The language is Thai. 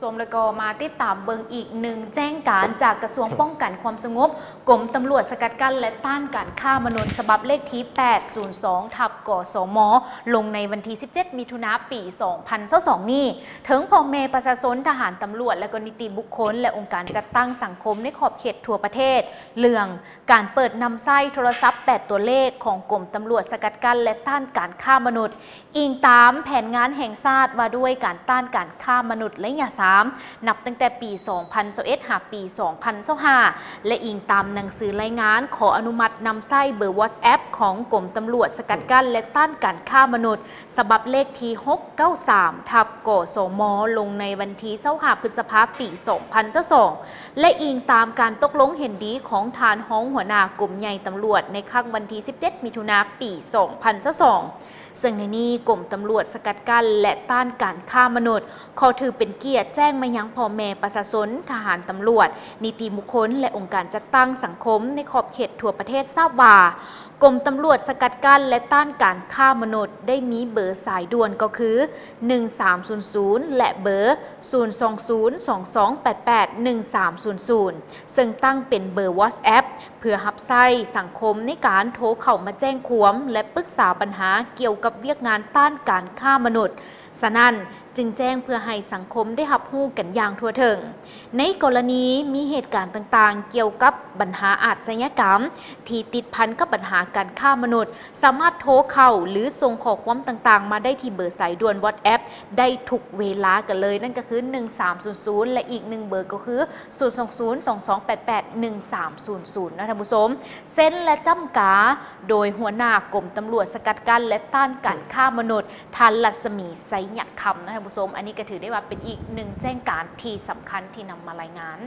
สมแล้วก็มาติดตามเบิงอีกหนึ่งแจ้งการจากกระทรวงป้องกันความสงบกรมตำรวจสกัดกั้นและต้านการฆ่ามนุษย์ฉบับเลขที่ 802 ทับกสม ลงในวันที่ 17 มิถุนาปี 2022นี้ ถึงพ่อแม่ประชาชนทหารตำรวจ และก็นิติบุคคล และองค์การจัดตั้งสังคมในขอบเขตทั่วประเทศ เรื่องการเปิดนำไส้โทรศัพท์ 8 ตัวเลขของกรมตำรวจสกัดกั้นและต้านการฆ่ามนุษย์ อิงตามแผนงานแห่งชาติว่าด้วยการต้านการฆ่ามนุษย์และยาสามนับตั้งแต่ปี 2021หาปี 2025 และอิงตามหนังสือรายงาน ขออนุมัตินำไส้เบอร์ WhatsApp ของกรมตำรวจสกัดกั้นและต้านการฆ่ามนุษย์ฉบับเลขที่ 693 ทับกสมลงในวันที่25พฤษภาปี 2022 และอิงตามการตกลงเห็นดีของทานห้องหัวหน้ากลุ่มใหญ่ตำรวจในครั้งวันที่ 17 มิถุนาปี 2022ซึ่งในนี้กรมตำรวจสกัดกั้นและต้านการฆ่ามนุษย์ขอถือเป็นเกียรติแจ้งมายังพ่อแม่ประชาชนทหารตำรวจ นิติบุคคล และองค์การจัดตั้งสังคมในขอบเขตทั่วประเทศทราบว่ากรมตำรวจสกัดกั้นและต้านการฆ่ามนุษย์ ได้มีเบอร์สายด่วนก็คือ 1300 และเบอร์ 02022881300 ซึ่งตั้งเป็นเบอร์ WhatsApp เพื่อหับไส้สังคมในการโทรเข้ามาแจ้งความและปรึกษาปัญหาเกี่ยวกับเวียกงานต้านการฆ่ามนุษย์สนั่น จึงแจ้งเพื่อให้สังคมได้หับหู้กันอย่างทั่วถึง ในกรณีมีเหตุการณ์ต่างๆ เกี่ยวกับปัญหาอาชญากรรม ที่ติดพันกับปัญหาการฆ่ามนุษย์ สามารถโทรเข้าหรือส่งข้อความต่างๆ มาได้ที่เบอร์สายด่วน WhatsApp ได้ทุกเวลากันเลย นั่นก็คือ 1300 และอีกหนึ่งเบอร์ก็คือ 02022881300 นะท่านผู้ชมเส้นและจ้ำกา โดยหัวหน้ากรมตำรวจสกัดกั้นและต้านการฆ่ามนุษย์ทันรัศมีไสยคำนะท่านผู้ชมอันนี้ก็ถือได้ว่าเป็นอีกหนึ่งแจ้งการที่สำคัญที่นำมารายงาน